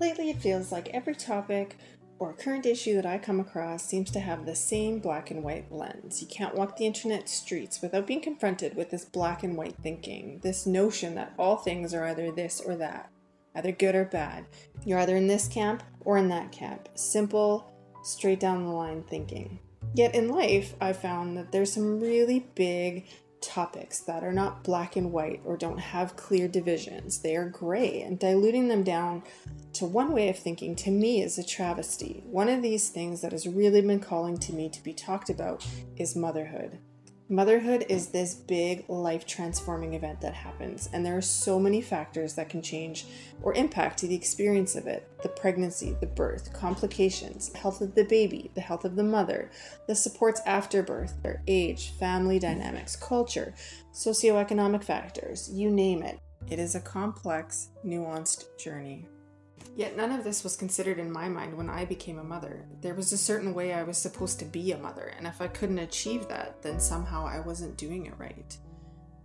Lately, it feels like every topic or current issue that I come across seems to have the same black and white lens. You can't walk the internet streets without being confronted with this black and white thinking, this notion that all things are either this or that, either good or bad. You're either in this camp or in that camp. Simple, straight down the line thinking. Yet in life, I've found that there's some really big topics that are not black and white or don't have clear divisions. They are gray, and diluting them down to one way of thinking to me is a travesty. One of these things that has really been calling to me to be talked about is motherhood. Motherhood is this big life transforming event that happens, and there are so many factors that can change or impact the experience of it the pregnancy, the birth, complications, health of the baby, the health of the mother, the supports after birth, their age, family dynamics, culture, socioeconomic factors you name it. It is a complex, nuanced journey. Yet none of this was considered in my mind when I became a mother. There was a certain way I was supposed to be a mother, and if I couldn't achieve that, then somehow I wasn't doing it right.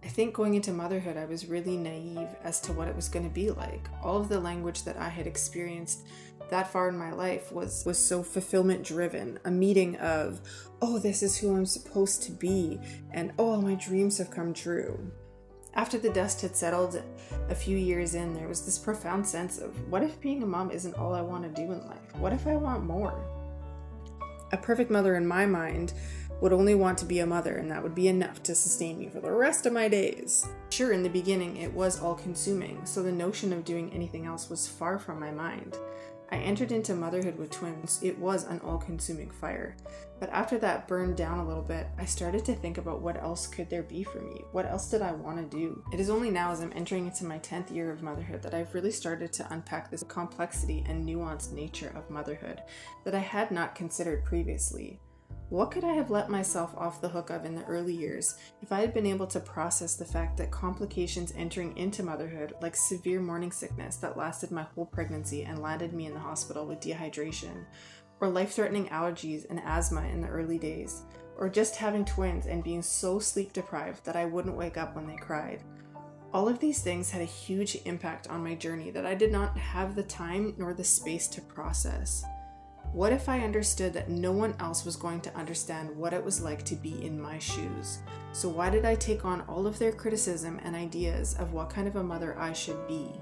I think going into motherhood, I was really naive as to what it was going to be like. All of the language that I had experienced that far in my life was was so fulfillment driven a meeting of oh this is who i'm supposed to be and oh all my dreams have come true after the dust had settled a few years in, there was this profound sense of what if being a mom isn't all I want to do in life? What if I want more? A perfect mother in my mind would only want to be a mother, and that would be enough to sustain me for the rest of my days. Sure, in the beginning, it was all consuming, so the notion of doing anything else was far from my mind. I entered into motherhood with twins. It was an all consuming fire. But after that burned down a little bit, I started to think about what else could there be for me? What else did I want to do? It is only now, as I'm entering into my 10th year of motherhood, that I've really started to unpack this complexity and nuanced nature of motherhood that I had not considered previously. What could I have let myself off the hook of in the early years if I had been able to process the fact that complications entering into motherhood, like severe morning sickness that lasted my whole pregnancy and landed me in the hospital with dehydration, or life threatening allergies and asthma in the early days, or just having twins and being so sleep deprived that I wouldn't wake up when they cried? All of these things had a huge impact on my journey that I did not have the time nor the space to process. What if I understood that no one else was going to understand what it was like to be in my shoes? So, why did I take on all of their criticism and ideas of what kind of a mother I should be?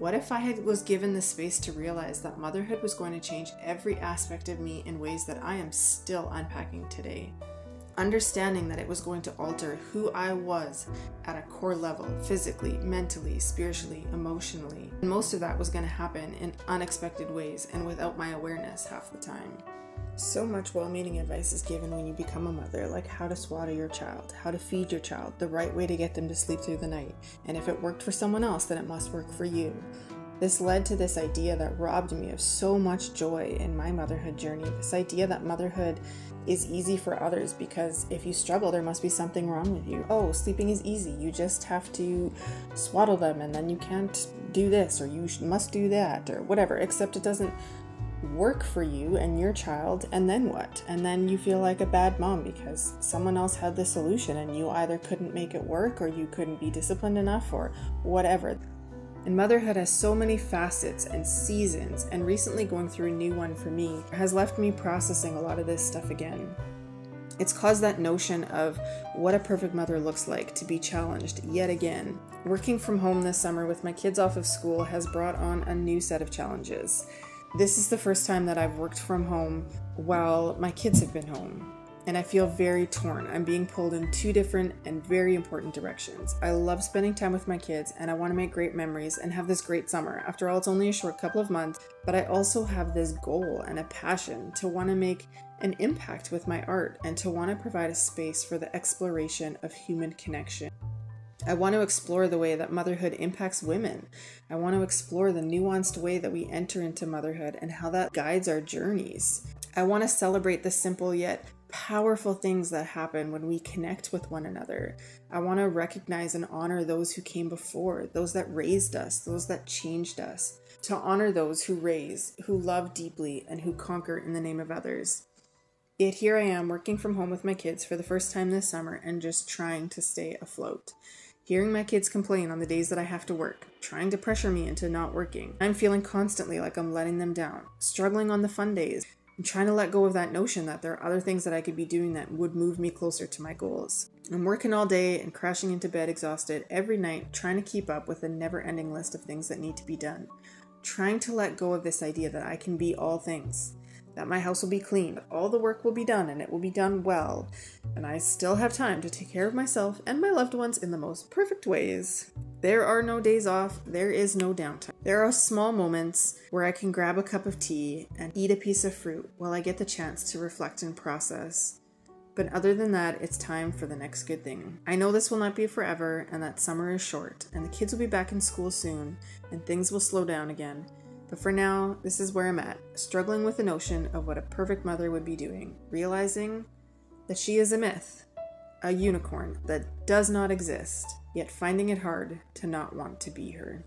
What if I had, was given the space to realize that motherhood was going to change every aspect of me in ways that I am still unpacking today? Understanding that it was going to alter who I was at a core level, physically, mentally, spiritually, emotionally. And most of that was going to happen in unexpected ways and without my awareness half the time. So much well meaning advice is given when you become a mother, like how to swaddle your child, how to feed your child, the right way to get them to sleep through the night, and if it worked for someone else, then it must work for you. This led to this idea that robbed me of so much joy in my motherhood journey. This idea that motherhood is easy for others because if you struggle, there must be something wrong with you. Oh, sleeping is easy. You just have to swaddle them and then you can't do this or you must do that or whatever, except it doesn't work for you and your child. And then what? And then you feel like a bad mom because someone else had the solution and you either couldn't make it work or you couldn't be disciplined enough or whatever. And motherhood has so many facets and seasons, and recently going through a new one for me has left me processing a lot of this stuff again. It's caused that notion of what a perfect mother looks like to be challenged yet again. Working from home this summer with my kids off of school has brought on a new set of challenges. This is the first time that I've worked from home while my kids have been home and I feel very torn. I'm being pulled in two different and very important directions. I love spending time with my kids and I want to make great memories and have this great summer. After all, it's only a short couple of months, but I also have this goal and a passion to want to make an impact with my art and to want to provide a space for the exploration of human connection. I want to explore the way that motherhood impacts women. I want to explore the nuanced way that we enter into motherhood and how that guides our journeys. I want to celebrate the simple yet powerful things that happen when we connect with one another. I want to recognize and honor those who came before, those that raised us, those that changed us, to honor those who raise, who love deeply, and who conquer in the name of others. Yet here I am working from home with my kids for the first time this summer and just trying to stay afloat. hearing my kids complain on the days that I have to work, trying to pressure me into not working. I'm feeling constantly like I'm letting them down, struggling on the fun days, I'm trying to let go of that notion that there are other things that I could be doing that would move me closer to my goals. I'm working all day and crashing into bed exhausted every night, trying to keep up with a never ending list of things that need to be done. Trying to let go of this idea that I can be all things, that my house will be clean, all the work will be done and it will be done well, and I still have time to take care of myself and my loved ones in the most perfect ways. There are no days off, there is no downtime. There are small moments where I can grab a cup of tea and eat a piece of fruit while I get the chance to reflect and process. But other than that, it's time for the next good thing. I know this will not be forever and that summer is short, and the kids will be back in school soon, and things will slow down again. But for now, this is where I'm at, struggling with the notion of what a perfect mother would be doing, realizing that she is a myth, a unicorn that does not exist, yet finding it hard to not want to be her.